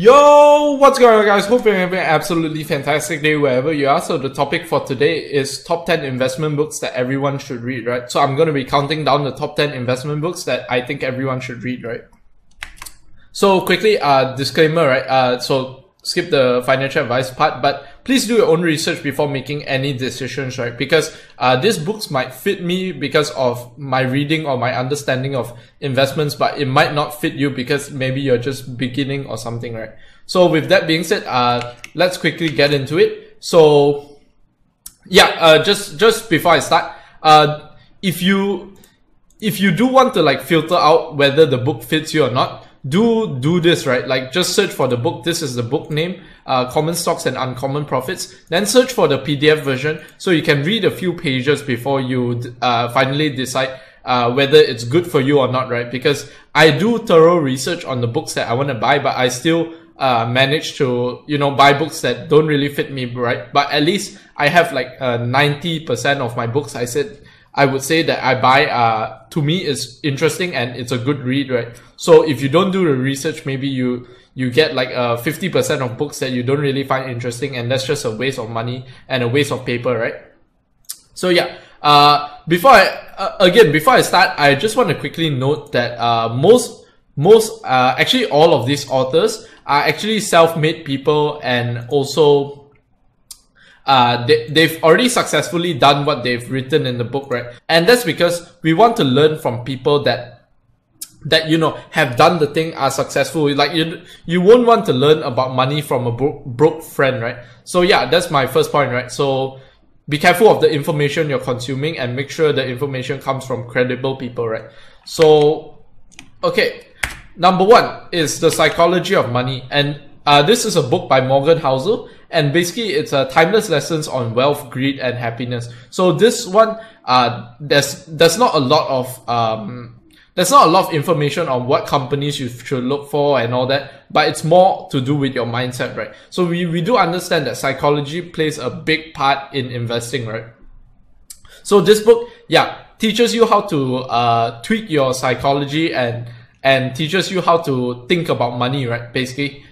Yo, what's going on guys? Hope you're having an absolutely fantastic day wherever you are. So the topic for today is top 10 investment books that everyone should read, right? So I'm going to be counting down the top 10 investment books that I think everyone should read, right? So quickly, uh, disclaimer, right? Uh, so skip the financial advice part, but please do your own research before making any decisions, right? Because uh, these books might fit me because of my reading or my understanding of investments, but it might not fit you because maybe you're just beginning or something, right? So with that being said, uh, let's quickly get into it. So yeah, uh, just just before I start, uh, if you if you do want to like filter out whether the book fits you or not, do do this right like just search for the book this is the book name uh, common stocks and uncommon profits then search for the pdf version. So you can read a few pages before you uh, finally decide uh, whether it's good for you or not right? Because i do thorough research on the books that i want to buy but i still uh, manage to you know buy books that don't really fit me right? But at least i have like 90% uh, of my books. I said I would say that I buy, uh, to me is interesting and it's a good read, right? So if you don't do the research, maybe you, you get like uh, 50% of books that you don't really find interesting and that's just a waste of money and a waste of paper, right? So yeah, uh, before I, uh, again, before I start, I just want to quickly note that, uh, most, most, uh, actually all of these authors are actually self-made people and also uh, they, they've already successfully done what they've written in the book, right? And that's because we want to learn from people that that you know have done the thing are successful. Like you you won't want to learn about money from a broke, broke friend right? So yeah that's my first point right? So be careful of the information you're consuming and make sure the information comes from credible people right? So okay. Number one is the psychology of money. And uh, this is a book by morgan housel and basically it's a timeless lessons on wealth, greed, and happiness. So this one, uh, there's there's not a lot of um, there's not a lot of information on what companies you should look for and all that, but it's more to do with your mindset, right? So we, we do understand that psychology plays a big part in investing, right? So this book, yeah, teaches you how to uh, tweak your psychology and and teaches you how to think about money, right? Basically,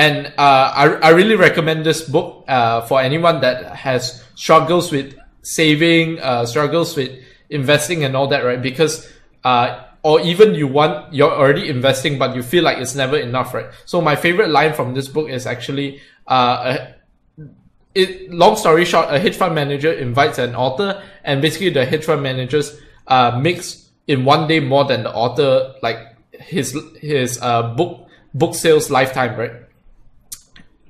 and uh, I, I really recommend this book uh, for anyone that has struggles with saving, uh, struggles with investing and all that, right? Because uh, or even you want you're already investing, but you feel like it's never enough, right? So my favorite line from this book is actually uh, it. Long story short, a hedge fund manager invites an author, and basically the hedge fund managers uh, makes in one day more than the author like his his uh book book sales lifetime, right?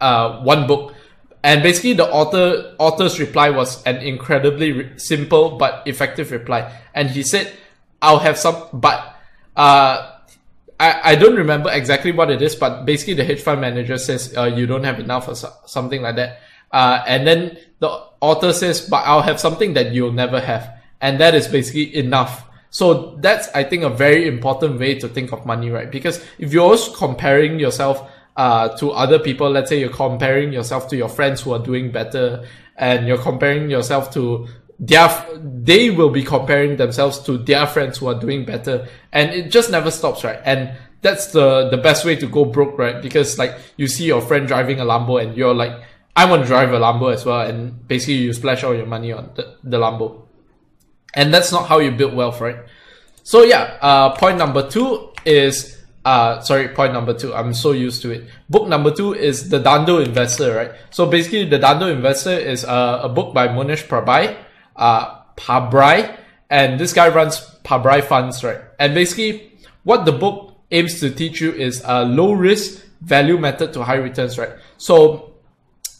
Uh, one book. And basically, the author author's reply was an incredibly re- simple but effective reply. And he said, "I'll have some, but uh, I I don't remember exactly what it is. But basically, the hedge fund manager says uh, you don't have enough or so- something like that. Uh, and then the author says, but I'll have something that you'll never have, and that is basically enough." So that's I think a very important way to think of money, right? Because if you're always comparing yourself uh, to other people. Let's say you're comparing yourself to your friends who are doing better, and you're comparing yourself to their. They will be comparing themselves to their friends who are doing better, and it just never stops, right? And that's the the best way to go broke, right? Because like you see your friend driving a Lambo, and you're like, I want to drive a Lambo as well, and basically you splash all your money on the, the Lambo, and that's not how you build wealth, right? So yeah, uh, point number two is uh sorry point number two. I'm so used to it. Book number two is the Dhandho investor right? So basically the Dhandho investor is a book by Mohnish Pabrai uh Pabrai and this guy runs Pabrai funds right? And basically what the book aims to teach you is a low risk value method to high returns right? So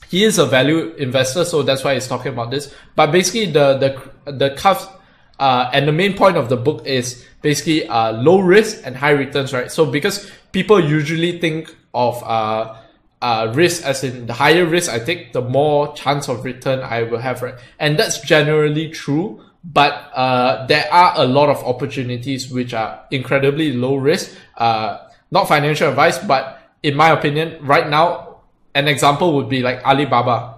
he is a value investor so that's why he's talking about this. But basically the the the cuff uh, and the main point of the book is basically uh, low risk and high returns, right? So because people usually think of uh, uh, risk as in the higher risk I take, the more chance of return I will have, right? And that's generally true. But uh, there are a lot of opportunities which are incredibly low risk. Uh, not financial advice, but in my opinion, right now, an example would be like Alibaba.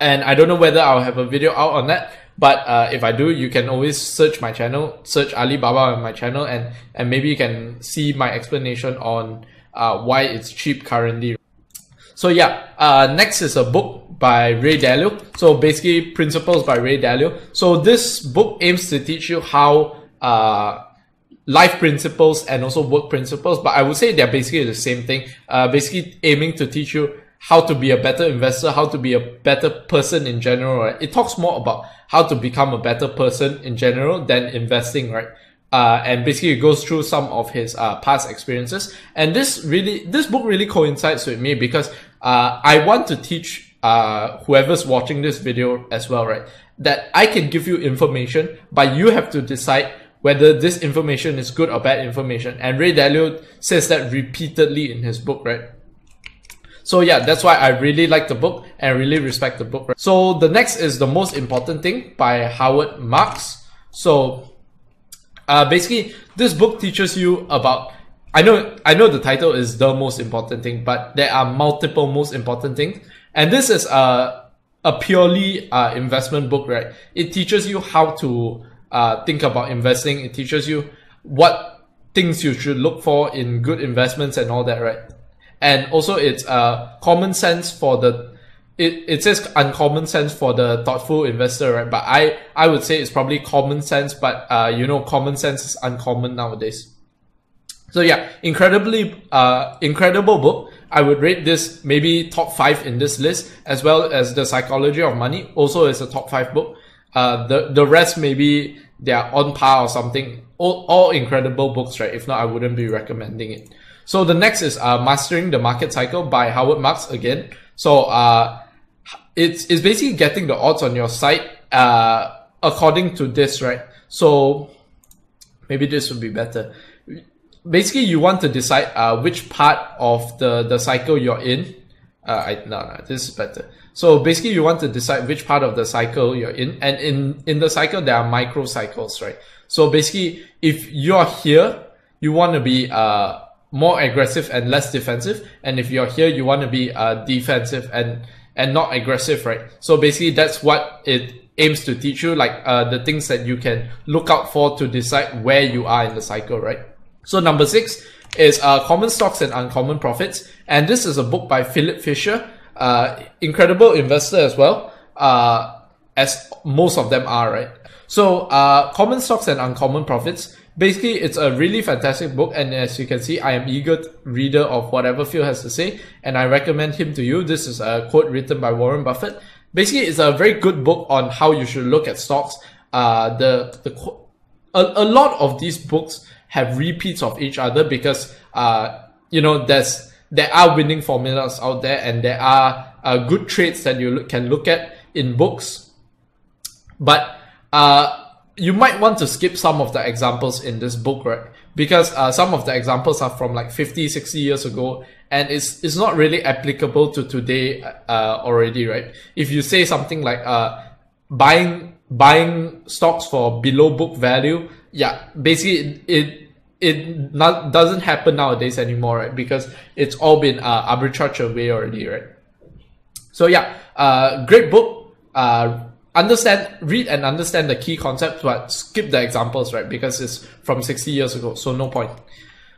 And I don't know whether I'll have a video out on that, but uh, if I do, you can always search my channel, search Alibaba on my channel, and and maybe you can see my explanation on uh, why it's cheap currently. So yeah, uh, next is a book by Ray Dalio. So basically, Principles by Ray Dalio. So this book aims to teach you how uh, life principles and also work principles, but I would say they're basically the same thing. Uh, basically, aiming to teach you how to be a better investor, how to be a better person in general. Right? It talks more about how to become a better person in general than investing, right? Uh, and basically it goes through some of his uh, past experiences. And this really, this book really coincides with me because uh, I want to teach uh, whoever's watching this video as well, right? That I can give you information, but you have to decide whether this information is good or bad information. And Ray Dalio says that repeatedly in his book, right? So yeah, that's why I really like the book and really respect the book. So the next is the most important thing by Howard Marks. So uh, basically, this book teaches you about. I know, I know the title is the most important thing, but there are multiple most important things, and this is a a purely uh, investment book, right? It teaches you how to uh, think about investing. It teaches you what things you should look for in good investments and all that, right? And also, it's uh, common sense for the it, it says uncommon sense for the thoughtful investor, right? But I, I would say it's probably common sense, but, uh, you know, common sense is uncommon nowadays. So yeah, incredibly, uh, incredible book. I would rate this maybe top five in this list, as well as the psychology of money. Also is a top five book. Uh, the, the rest maybe they are on par or something. All, all incredible books, right? If not, I wouldn't be recommending it. So the next is, uh, Mastering the Market Cycle by Howard Marks again. So, uh, it's it's basically getting the odds on your side uh, according to this, right? So maybe this would be better. Basically, you want to decide uh, which part of the the cycle you're in. Uh, I, no, no, this is better. So basically, you want to decide which part of the cycle you're in, and in in the cycle there are micro cycles, right? So basically, if you're here, you want to be uh more aggressive and less defensive, and if you're here, you want to be uh defensive and and not aggressive, right? So basically that's what it aims to teach you, like uh, the things that you can look out for to decide where you are in the cycle, right? So number six is uh, Common Stocks and Uncommon Profits. And this is a book by Philip Fisher, uh, incredible investor as well, uh, as most of them are, right? So uh, Common Stocks and Uncommon Profits basically it's a really fantastic book and as you can see i am eager reader of whatever phil has to say and i recommend him to you. This is a quote written by warren buffett. Basically it's a very good book on how you should look at stocks. Uh the the a, a lot of these books have repeats of each other because uh you know there's there are winning formulas out there and there are uh, good traits that you can look at in books. But uh you might want to skip some of the examples in this book, right? Because uh, some of the examples are from like 50, 60 years ago, and it's it's not really applicable to today uh, already, right? If you say something like uh, buying buying stocks for below book value, yeah, basically it it not doesn't happen nowadays anymore, right? Because it's all been uh, arbitrage away already, right? So yeah, uh, great book. Uh, understand, read and understand the key concepts, but skip the examples, right? Because it's from 60 years ago, so no point.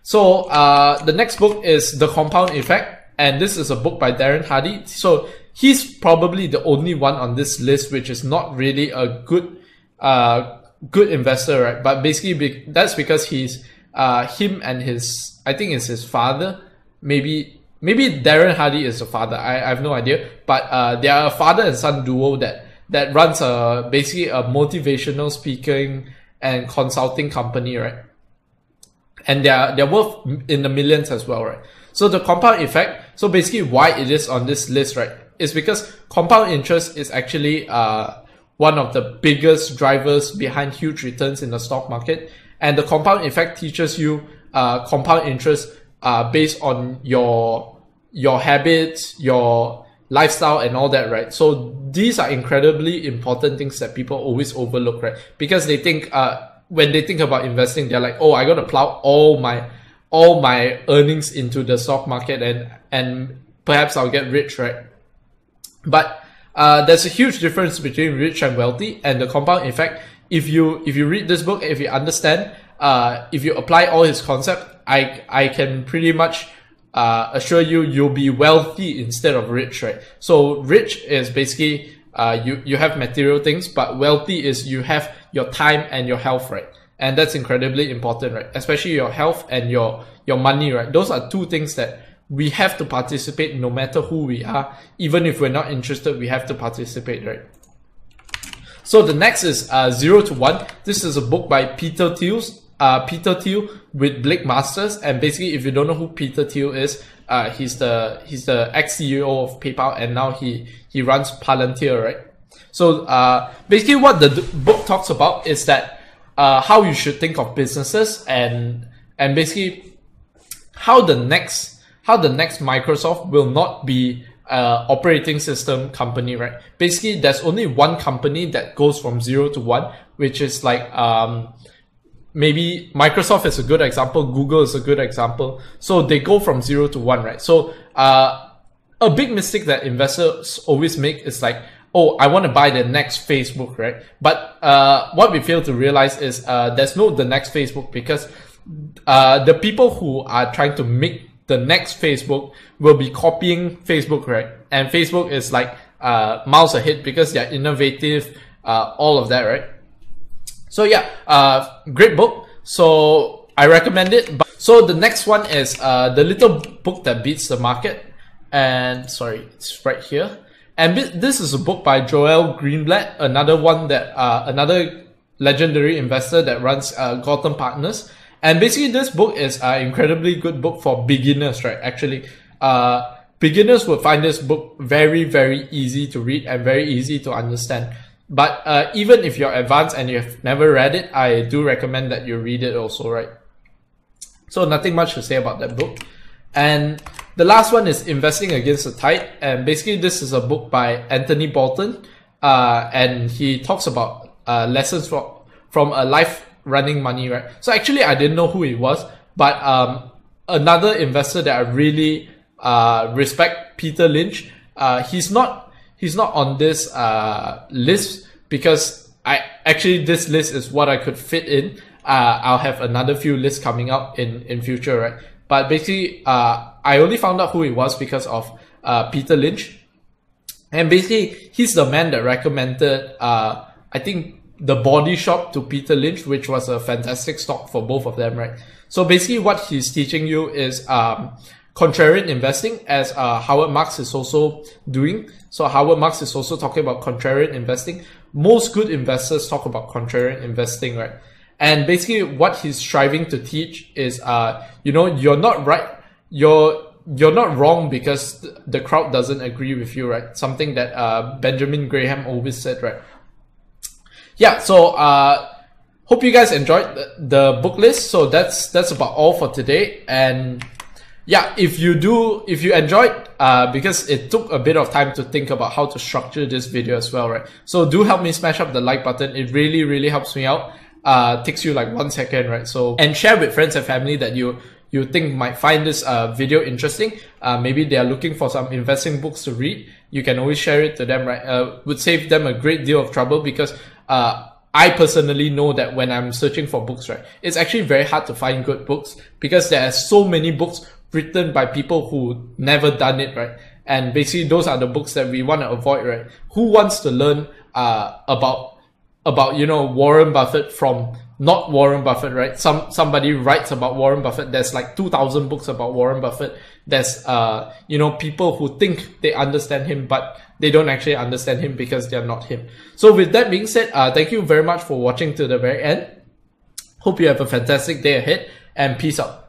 So uh, the next book is The Compound Effect, and this is a book by Darren Hardy. So he's probably the only one on this list which is not really a good, uh, good investor, right? But basically, be- that's because he's uh, him and his, I think it's his father, maybe maybe Darren Hardy is the father. I, I have no idea, but uh, they are a father and son duo that that runs a basically a motivational speaking and consulting company, right? And they're they're worth in the millions as well, right? So the compound effect. So basically, why it is on this list, right, is because compound interest is actually uh one of the biggest drivers behind huge returns in the stock market. And the compound effect teaches you uh compound interest uh based on your your habits, your lifestyle and all that, right? So these are incredibly important things that people always overlook, right? Because they think, uh, when they think about investing, they're like, oh, I gotta plow all my, all my earnings into the stock market and, and perhaps I'll get rich, right? But, uh, there's a huge difference between rich and wealthy and the compound effect. If you, if you read this book, if you understand, uh, if you apply all his concept, I, I can pretty much uh, assure you you'll be wealthy instead of rich, right? So rich is basically uh, you you have material things, but wealthy is you have your time and your health, right? And that's incredibly important, right? Especially your health and your your money, right? Those are two things that we have to participate no matter who we are. Even if we're not interested, we have to participate, right? So the next is uh, Zero to One. This is a book by Peter Thiel, uh, Peter Thiel with Blake Masters. And basically, if you don't know who Peter Thiel is, uh, he's the he's the ex CEO of PayPal, and now he he runs Palantir, right? So uh, basically, what the book talks about is that uh, how you should think of businesses and and basically how the next how the next Microsoft will not be uh, operating system company, right? Basically, there's only one company that goes from zero to one, which is like um, maybe Microsoft is a good example, Google is a good example. So they go from zero to one, right? So uh, a big mistake that investors always make is like, oh, I want to buy the next Facebook, right? But uh, what we fail to realize is uh, there's no the next Facebook because uh, the people who are trying to make the next Facebook will be copying Facebook, right? And Facebook is like uh, miles ahead because they're innovative, uh, all of that, right? So yeah, uh, great book. So I recommend it. But, so the next one is uh, the little book that beats the market. And sorry, it's right here. And this is a book by Joel Greenblatt, another one that uh, another legendary investor that runs uh, Gotham Partners. And basically, this book is an incredibly good book for beginners, right? Actually, uh, beginners will find this book very, very easy to read and very easy to understand. But uh, even if you're advanced and you've never read it, I do recommend that you read it also, right? So nothing much to say about that book. And the last one is Investing Against the Tide. And basically, this is a book by Anthony Bolton. Uh, and he talks about uh, lessons from, from a life running money, right? So actually, I didn't know who he was, but um, another investor that I really uh, respect, Peter Lynch. Uh, he's not he's not on this uh, list because I actually this list is what I could fit in. Uh, I'll have another few lists coming up in in future, right? But basically, uh, I only found out who he was because of uh, Peter Lynch, and basically he's the man that recommended. Uh, I think the body shop to Peter Lynch, which was a fantastic stock for both of them, right? So basically what he's teaching you is um, contrarian investing as uh, Howard Marks is also doing. So Howard Marks is also talking about contrarian investing. Most good investors talk about contrarian investing, right? And basically what he's striving to teach is, uh, you know, you're not right. You're, you're not wrong because the crowd doesn't agree with you, right? Something that, uh, Benjamin Graham always said, right? yeah, so uh, hope you guys enjoyed the, the book list. So that's that's about all for today. And yeah, if you do, if you enjoyed, uh, because it took a bit of time to think about how to structure this video as well, right? So do help me smash up the like button. It really, really helps me out. Uh, takes you like one second, right? So, and share with friends and family that you, you think might find this uh, video interesting. Uh, maybe they are looking for some investing books to read. You can always share it to them, right? Uh, would save them a great deal of trouble because uh, I personally know that when I'm searching for books, right, it's actually very hard to find good books because there are so many books written by people who never done it, right? And basically, those are the books that we want to avoid, right? Who wants to learn uh, about about you know Warren Buffett from not Warren Buffett, right? Some somebody writes about Warren Buffett. There's like two thousand books about Warren Buffett. There's uh you know people who think they understand him, but they don't actually understand him because they're not him. So with that being said, uh, thank you very much for watching to the very end. Hope you have a fantastic day ahead and peace out.